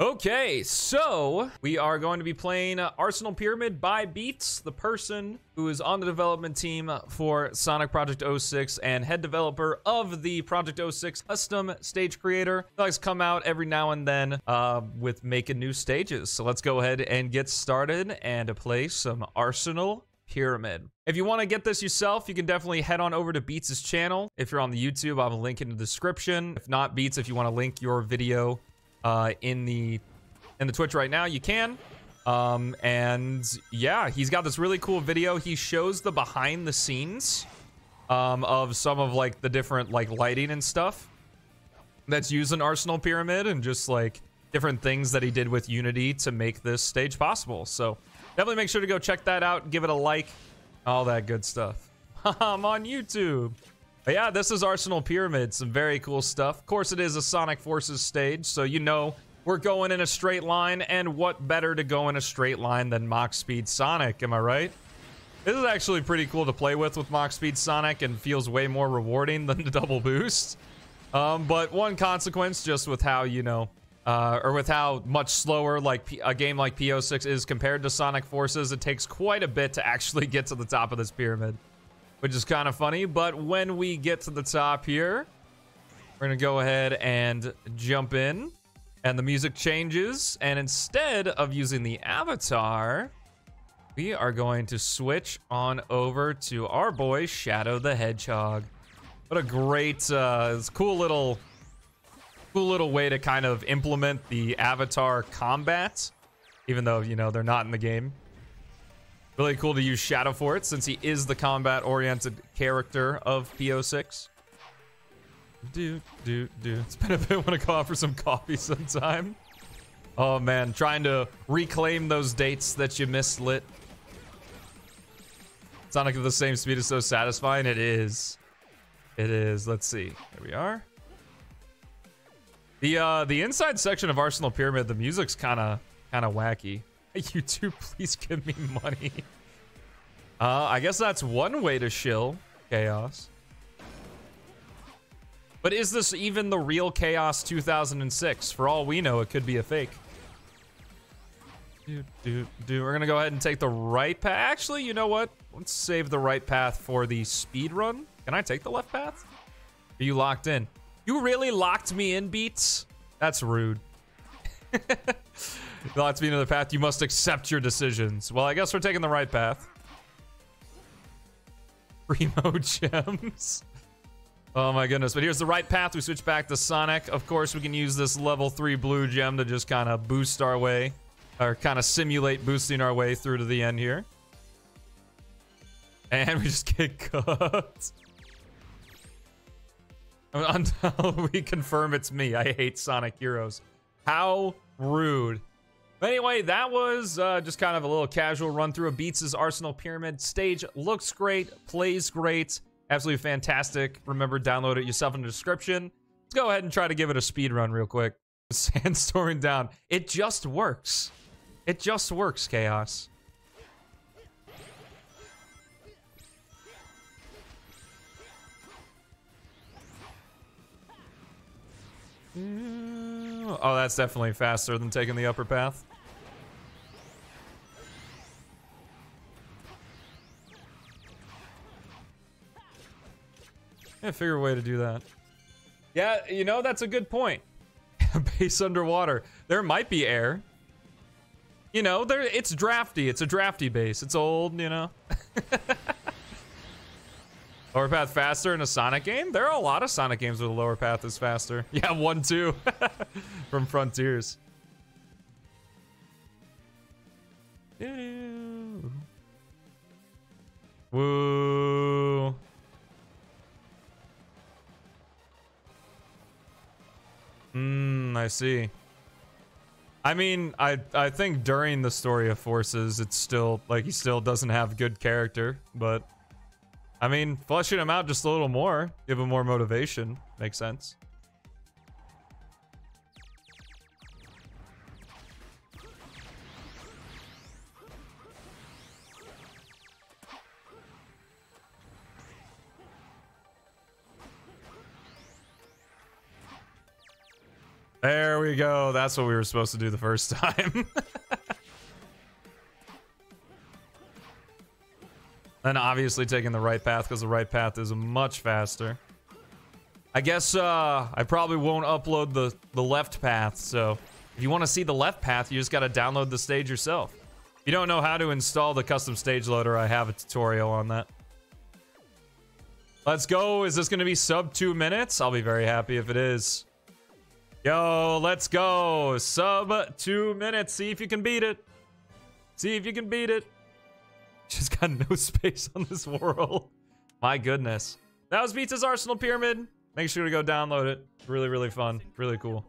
Okay, so we are going to be playing uh, Arsenal Pyramid by BeatZ, the person who is on the development team for Sonic Project 06 and head developer of the Project 06 custom stage creator. He likes come out every now and then uh, with making new stages. So let's go ahead and get started and play some Arsenal Pyramid. If you want to get this yourself, you can definitely head on over to BeatZ' channel. If you're on the YouTube, I have a link in the description. If not, BeatZ, if you want to link your video uh, in the in the Twitch right now, you can. Um, and yeah, he's got this really cool video. He shows the behind the scenes um, of some of like the different like lighting and stuff that's used in Arsenal Pyramid and just like different things that he did with Unity to make this stage possible. So definitely make sure to go check that out. Give it a like, all that good stuff. I'm on YouTube. But yeah, this is Arsenal Pyramid. Some very cool stuff. Of course, it is a Sonic Forces stage, so you know we're going in a straight line, and what better to go in a straight line than Mach Speed Sonic, am I right? This is actually pretty cool to play with with Mach Speed Sonic and feels way more rewarding than the double boost. Um, but one consequence, just with how, you know, uh, or with how much slower like P a game like PO6 is compared to Sonic Forces, it takes quite a bit to actually get to the top of this pyramid which is kind of funny. But when we get to the top here, we're going to go ahead and jump in. And the music changes. And instead of using the avatar, we are going to switch on over to our boy, Shadow the Hedgehog. What a great, uh, cool little, cool little way to kind of implement the avatar combat. Even though, you know, they're not in the game. Really cool to use Shadow for it since he is the combat-oriented character of PO6. Do, do, do. It's been a bit want to go out for some coffee sometime. Oh man, trying to reclaim those dates that you missed lit. Sonic at the same speed is so satisfying. It is. It is. Let's see. There we are. The uh the inside section of Arsenal Pyramid, the music's kind of kind of wacky. YouTube, please give me money. Uh, I guess that's one way to shill Chaos. But is this even the real Chaos 2006? For all we know, it could be a fake. Dude, dude, do. We're gonna go ahead and take the right path. Actually, you know what? Let's save the right path for the speed run. Can I take the left path? Are you locked in? You really locked me in, BeatZ? That's rude. Lots me another path. You must accept your decisions. Well, I guess we're taking the right path. Primo gems. Oh my goodness. But here's the right path. We switch back to Sonic. Of course, we can use this level 3 blue gem to just kind of boost our way. Or kind of simulate boosting our way through to the end here. And we just get cut. Until we confirm it's me. I hate Sonic Heroes. How rude. But anyway, that was uh, just kind of a little casual run through of BeatZ' Arsenal Pyramid stage. Looks great, plays great, absolutely fantastic. Remember, download it yourself in the description. Let's go ahead and try to give it a speed run real quick. Sandstorming down. It just works. It just works, Chaos. Oh, that's definitely faster than taking the upper path. Yeah, figure a way to do that. Yeah, you know, that's a good point. Base underwater. There might be air. You know, there it's drafty. It's a drafty base. It's old, you know. lower path faster in a Sonic game? There are a lot of Sonic games where the lower path is faster. Yeah, one, two. From Frontiers. Woo. Hmm, I see. I mean, I I think during the story of Forces, it's still like he still doesn't have good character, but I mean, fleshing him out just a little more, give him more motivation, makes sense. There we go. That's what we were supposed to do the first time. and obviously taking the right path because the right path is much faster. I guess uh, I probably won't upload the, the left path, so if you want to see the left path, you just got to download the stage yourself. If you don't know how to install the custom stage loader, I have a tutorial on that. Let's go. Is this going to be sub two minutes? I'll be very happy if it is. Yo, let's go. Sub two minutes. See if you can beat it. See if you can beat it. Just got no space on this world. My goodness. That was BeatZ' Arsenal Pyramid. Make sure to go download it. Really, really fun. Really cool.